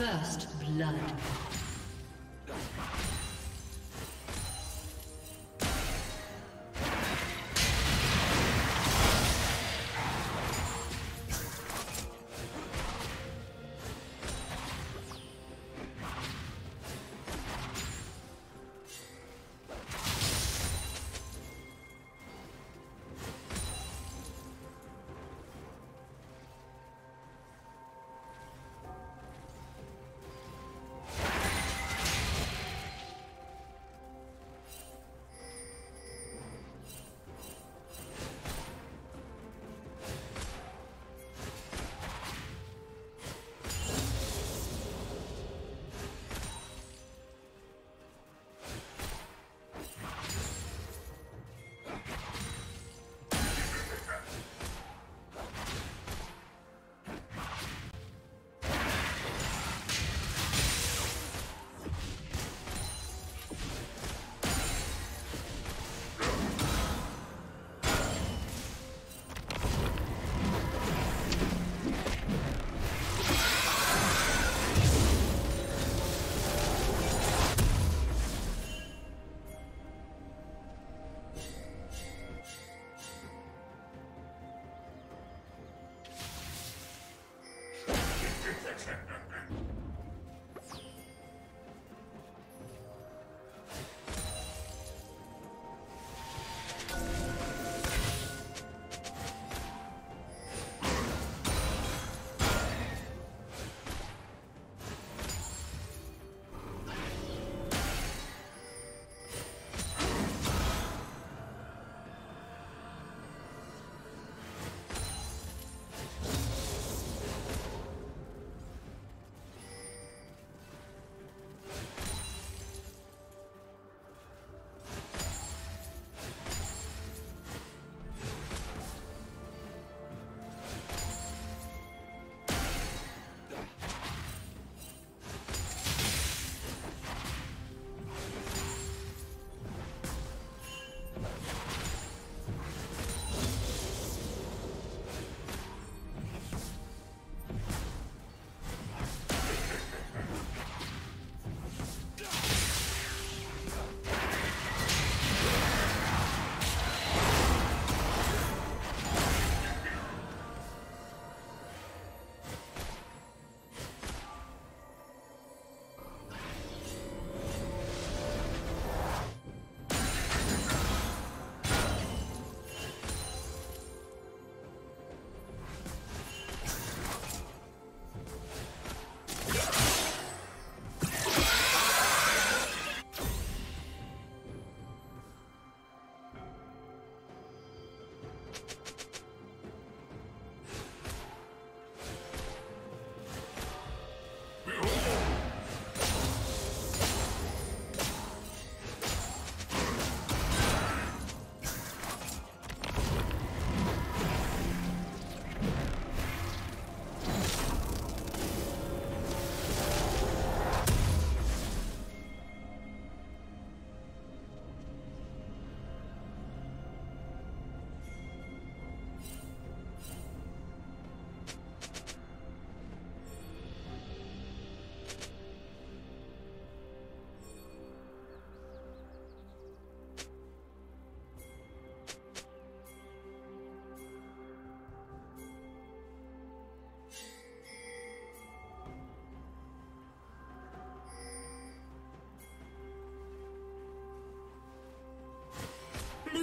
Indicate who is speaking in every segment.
Speaker 1: First blood. Thank you.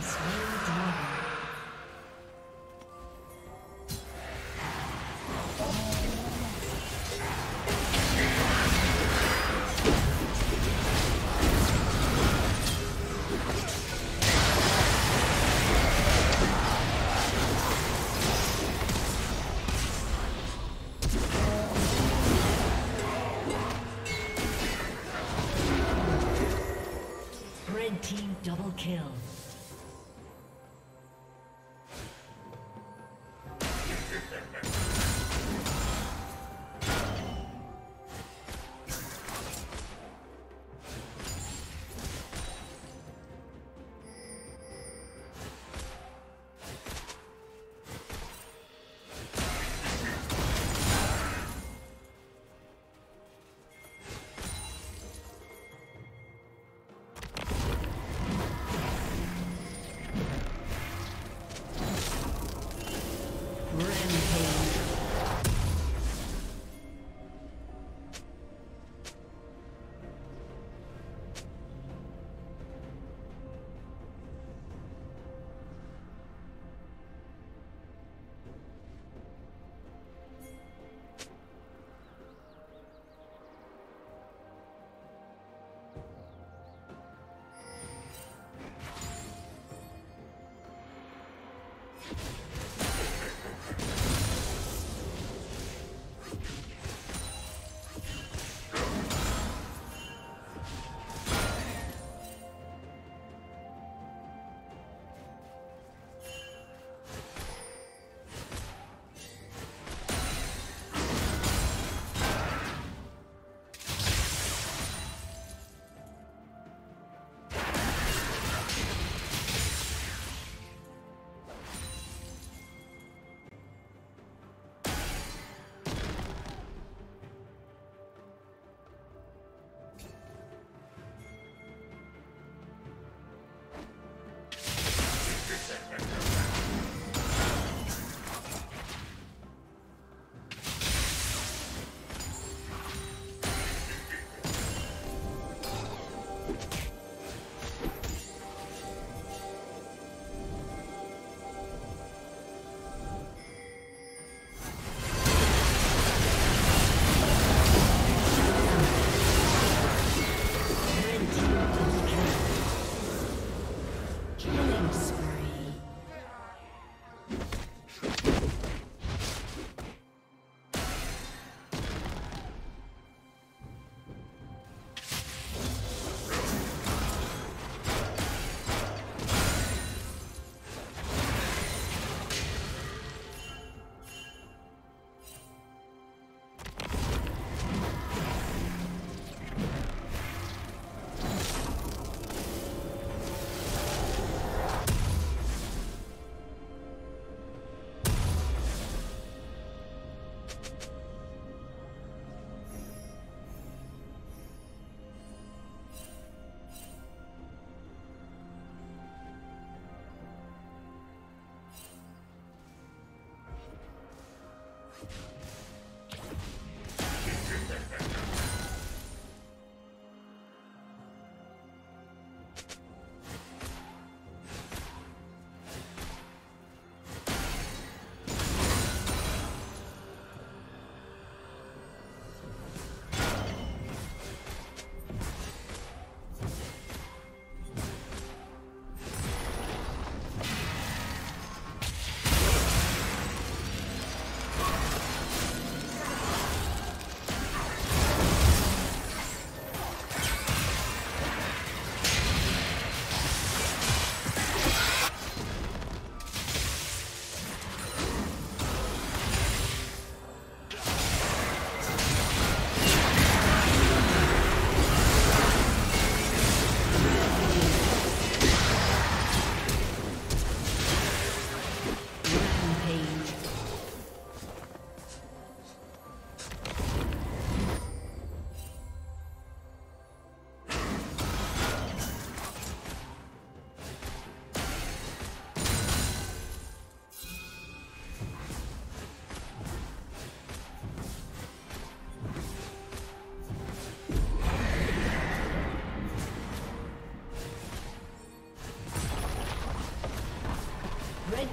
Speaker 1: Slain dragon.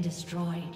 Speaker 1: Destroyed.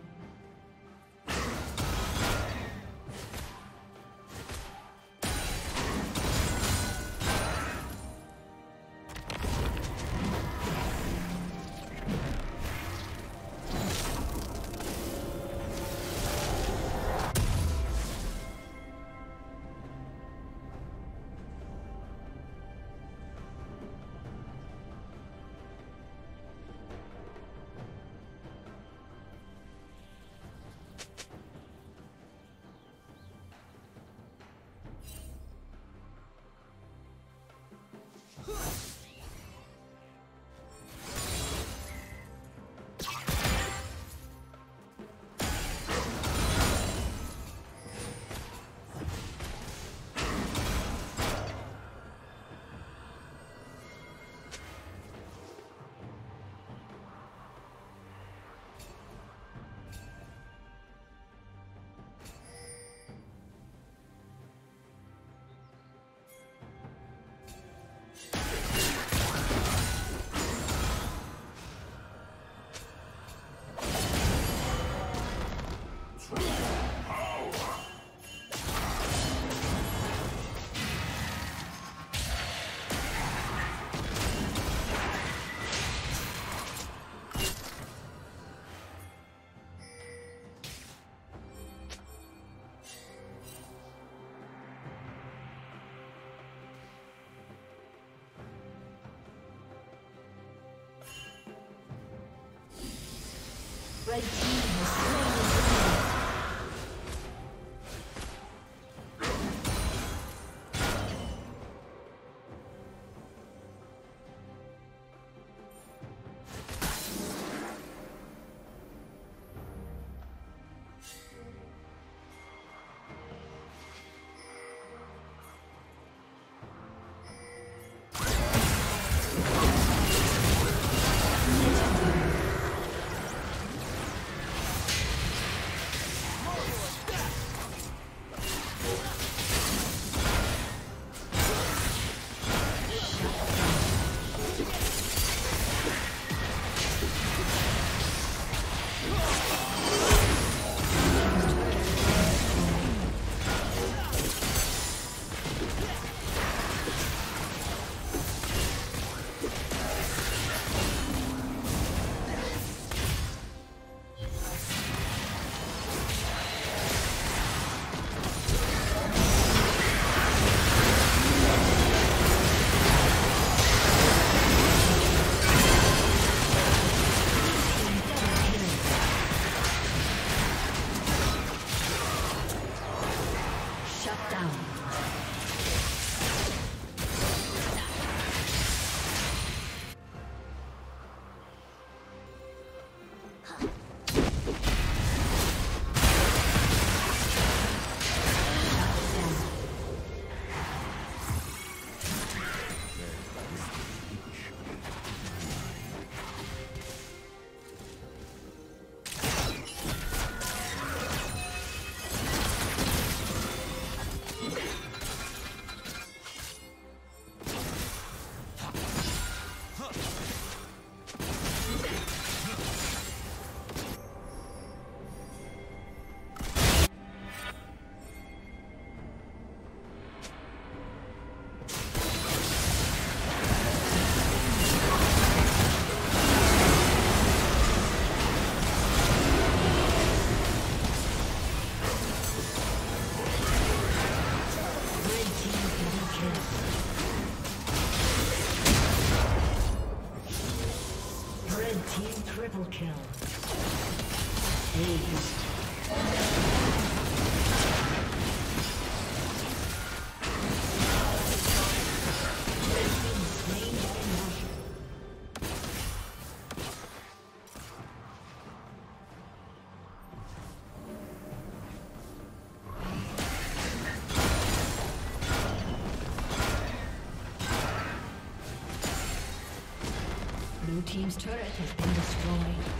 Speaker 1: Blue Team's turret has been destroyed.